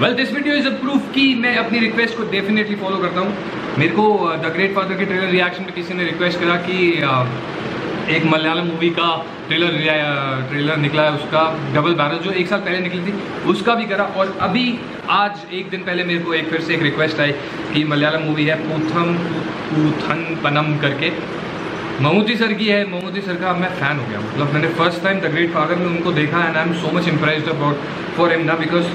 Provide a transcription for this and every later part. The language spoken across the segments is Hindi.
Well this video is a proof कि मैं अपनी रिक्वेस्ट को डेफिनेटली फॉलो करता हूँ। मेरे को द ग्रेट फादर के ट्रेलर रिएक्शन पे किसी ने रिक्वेस्ट करा कि uh, एक मलयालम मूवी का ट्रेलर ट्रेलर निकला है उसका डबल बैरल जो एक साल पहले निकली थी उसका भी करा। और अभी आज एक दिन पहले मेरे को एक फिर से एक रिक्वेस्ट आई कि मलयालम मूवी है पूथम पूथन पनम करके। ममूती सर की है ममूती सर का मैं फ़ैन हो गया। मतलब मैंने first time the great father में उनको देखा and I am so much impressed about for him ना because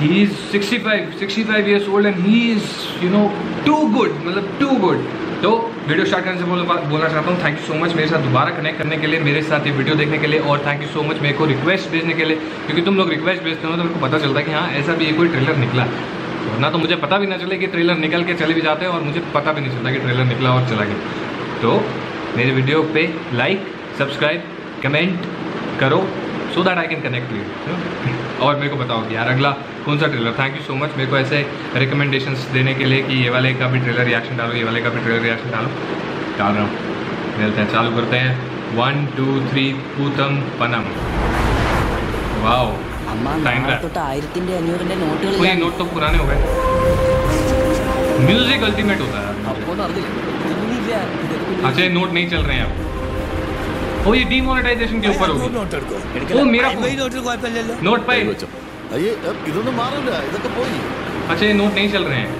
he is 65 65 years old and he is you know too good मतलब too good. तो वीडियो स्टार्ट करने से बोल, बोलना चाहता हूँ थैंक यू सो मच मेरे साथ दोबारा कनेक्ट करने के लिए मेरे साथ ये वीडियो देखने के लिए और थैंक यू सो मच मेरे को रिक्वेस्ट भेजने के लिए क्योंकि तुम लोग रिक्वेस्ट भेजते हो तो मेरे को पता चलता है कि हाँ ऐसा भी कोई ट्रेलर निकला। वरना तो मुझे पता भी ना चले कि ट्रेलर निकल के चले भी जाते हैं और मुझे पता भी नहीं चलता कि ट्रेलर निकला और चला गया। तो मेरे वीडियो पे लाइक सब्सक्राइब कमेंट करो। So that I can connect you और मेरे को बताओ कि यार अगला कौन सा trailer thank you so much मेरे को ऐसे रिकमेंडेशन देने के लिए कि ये वाले का भी ट्रेलर रिएक्शन डालो ये वाले का भी ट्रेलर रिएक्शन डालो। डाल रहा हूँ। मिलते हैं चालू करते हैं। वन टू थ्री पूतम पनम। वाओ टाइम ये नोट तो पुराने हो गए। म्यूज़िक अल्टीमेट होता है अच्छा नोट नहीं चल रहे हैं आप ओ ये डीमोनेटाइजेशन के ऊपर होगी നോട്ട് എടുക്കോ ओ मेरा ഈ നോട്ടിൽ കുഴപ്പമില്ലല്ലോ नोट पे അയ്യേ ഇതൊന്നും മാറില്ല ഇതൊക്കെ പോയി अच्छा ये नोट नहीं चल रहे हैं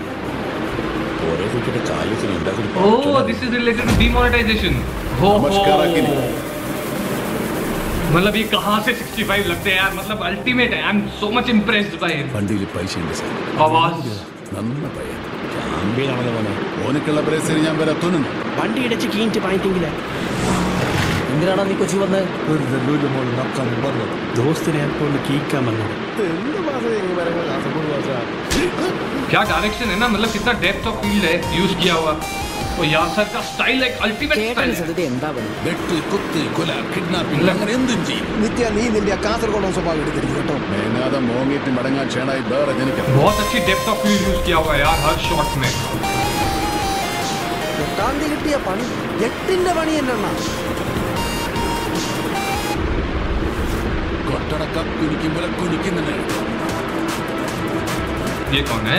ഓരോ കുട്ടിയുടെ കാലത്തിന് ഉണ്ടാക്കുന്ന oh this is related to demonetization हो नमस्कार, अखिल। मतलब ये कहाँ से 65 लगते हैं यार मतलब अल्टीमेट है I am so much impressed by വണ്ടിയിൽ പൈസ ഉണ്ട് സാർ आवाज നന്ന പയ്യൻ ചാമ്പ്യനാണല്ലോ മോനെ ഓനക്കുള്ള പ്രൈസിന് ഞാൻ വരെ എത്തുന്നുണ്ട് വണ്ടി ഇടച്ച് കീഞ്ഞിട്ട് പായിട്ടെങ്കിലേ എന്തിനാണോ നീ കൊച്ചി വന്ന് ദോസ്തിനെ എപ്പോഴും കീക്കാൻ വന്നത് എന്ത് മാസം എങ്ങനെ വരങ്ങൾ കാസർഗോഡ് ഭാഷ क्या डायरेक्शन है ना मतलब कितना डेप्थ ऑफ फील्ड है यूज किया हुआ और यासर का स्टाइल एक अल्टीमेट ചേട്ടൻ स्टाइल है സത്യത്തെ എന്താ പണി വെട്ട് കുത്ത് കൊല കിഡ്നാപ്പിംഗ് അങ്ങനെ എന്തും ചെയ്യും നിത്യ നീ നിന്റെ ആ കാസർഗോഡ് സ്വഭാവം എടുത്തിരിക്കും കേട്ടോ മേനാതെ മോങ്ങിയിട്ട് മടങ്ങാൻ ക്ഷേണായി വേറെ ജനിക്കണം बहुत अच्छी डेप्थ ऑफ फील्ड यूज किया हुआ है यार हर शॉट में എട്ടാം തീയതി കിട്ടിയ പണി എട്ടിന്റെ പണി എന്നാ நடக்கம் குனிக்கும் போல குனிக்கின்றன இயக்கோங்க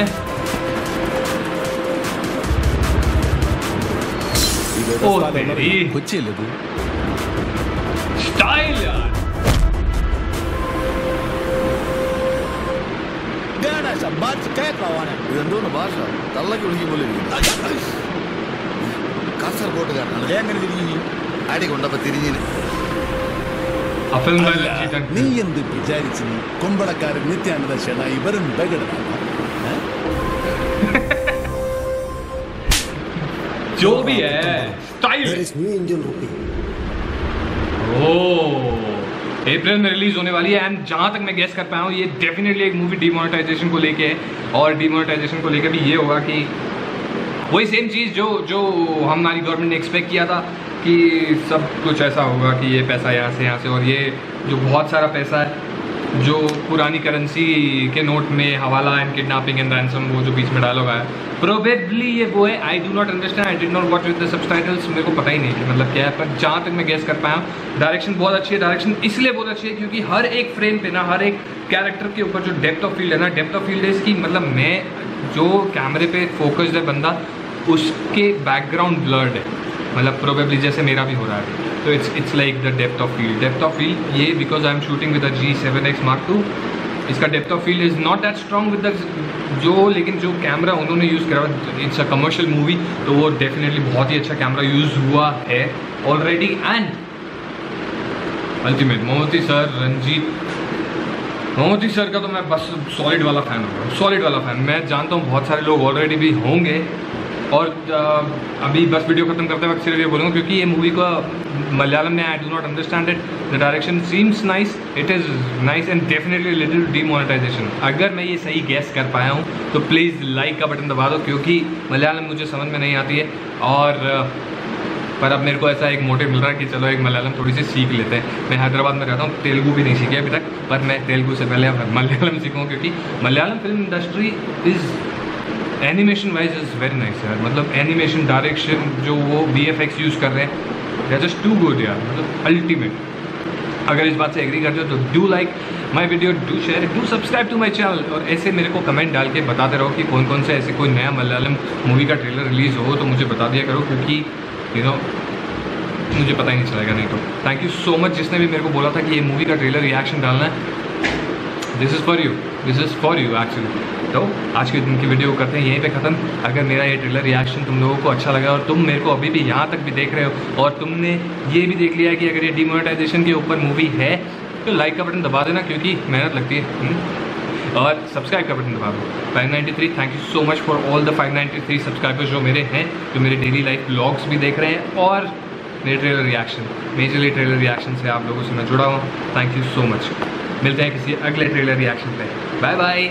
ஓ சரி கொச்சியில் இது ஸ்டைலா ಸಂಬಾರಿಸಿ ಕೈ ಕಾವಾನೆ ಇದೊಂದು ಭಾಷ ತಲ್ಲಕ್ಕೆ ಉಳಿಗಿ ಬೋಲಿ ಕಾಸರ್ಗೋಟು ಕಾರಣ ಹೇಗೆ ತಿರಿಗಿ ಆಡಿಗೆ ಉಂಡಪ್ಪ ತಿರಿಗಿನಿ അല്ല, रंजीत अंकल। നീ എന്ത് വിചാരിച്ചു നീ കൊമ്പളക്കാരൻ നിത്യാനന്ദ ക്ഷേണായി വെറും ബഗടനാണ് जो भी है स्टाइल अप्रैल में रिलीज होने वाली है एंड जहां तक मैं गेस कर पाया हूँ ये डेफिनेटली एक मूवी डिमोनेटाइजेशन को लेके है और डिमोनेटाइजेशन को लेके भी ये होगा कि वही सेम चीज़ जो जो हमारी गवर्नमेंट ने एक्सपेक्ट किया था कि सब कुछ ऐसा होगा कि ये पैसा यहाँ से यहाँ से, और ये जो बहुत सारा पैसा है, जो पुरानी करेंसी के नोट में हवाला एंड किडनैपिंग एंड रैंसम वो जो बीच में डायलॉग आया प्रोबेबली ये वो है I do not understand I did not what with the subtitles मेरे को पता ही नहीं कि मतलब क्या है, पर जहाँ तक मैं गेस कर पाया हूँ डायरेक्शन बहुत अच्छी है डायरेक्शन इसलिए बहुत अच्छी है क्योंकि हर एक फ्रेम पे ना, हर एक कैरेक्टर के ऊपर जो डेप्थ ऑफ़ फ़ील्ड है ना डेप्थ ऑफ़ फ़ील्ड है इसकी मतलब मैं जो कैमरे पे फोकस्ड है बंदा, उसके बैकग्राउंड ब्लर्ड है। मतलब प्रोबेबली जैसे मेरा भी हो रहा है। तो it's it's like the depth of field depth of field ये because I am shooting with the G seven X mark two इसका depth of field is not that strong with the जो, लेकिन जो कैमरा उन्होंने यूज़ करा इट्स अ कमर्शियल मूवी तो वो डेफिनेटली बहुत ही अच्छा कैमरा यूज़ हुआ है ऑलरेडी एंड अल्टीमेट मोहती सर रंजीत मोहती सर का तो मैं बस सॉलिड वाला फ़ैन हो। सॉलिड वाला फ़ैन मैं जानता हूँ बहुत सारे लोग ऑलरेडी भी होंगे और अभी बस वीडियो खत्म करते वक्त सिर्फ़ ये बोलूँगा, क्योंकि ये मूवी का मलयालम में I do not understand it the direction seems nice it is nice and definitely little demonetization अगर मैं ये सही गैस कर पाया हूँ तो प्लीज़ लाइक का बटन दबा दो, क्योंकि मलयालम मुझे समझ में नहीं आती है। और पर अब मेरे को ऐसा एक मोटिव मिल रहा है कि चलो एक मलयालम थोड़ी सी सीख लेते हैं। मैं हैदराबाद में रहता हूँ, तेलुगू भी नहीं सीखी अभी तक, पर मैं तेलुगु से पहले मलयालम सीखूँ क्योंकि Malayalam film industry is animation wise is very nice यार। मतलब एनिमेशन डायरेक्शन जो वो बी एफ़ एक्स यूज़ कर रहे हैं दे जस्ट टू गुड यार। मतलब अल्टीमेट अगर इस बात से एग्री करते हो तो do like my video do share do subscribe to my channel और ऐसे मेरे को कमेंट डाल के बताते रहो कि कौन कौन से ऐसे कोई नया मलयालम मूवी का ट्रेलर रिलीज़ हो तो मुझे बता दिया करो क्योंकि यू नो मुझे पता ही नहीं चलेगा, नहीं तो। थैंक यू सो मच जिसने भी मेरे को बोला था कि ये मूवी का ट्रेलर रिएक्शन डालना है। This is for you this is for you actually तो आज के दिन की वीडियो करते हैं, यहीं पे ख़त्म। अगर मेरा ये ट्रेलर रिएक्शन तुम लोगों को अच्छा लगा और तुम मेरे को अभी भी यहाँ तक भी देख रहे हो और तुमने ये भी देख लिया कि अगर ये डिमोनेटाइजेशन के ऊपर मूवी है तो लाइक का बटन दबा देना क्योंकि मेहनत लगती है। हम्म? और सब्सक्राइब का बटन दबा दो। 593 thank you so much for all the 593 subscribers जो मेरे हैं, जो मेरे डेली लाइफ ब्लॉग्स भी देख रहे हैं और मेरे trailer reaction majorly trailer reaction से आप लोगों से मैं जुड़ा हूँ। थैंक यू सो मच मिलते हैं किसी अगले ट्रेलर रिएक्शन पे। Bye bye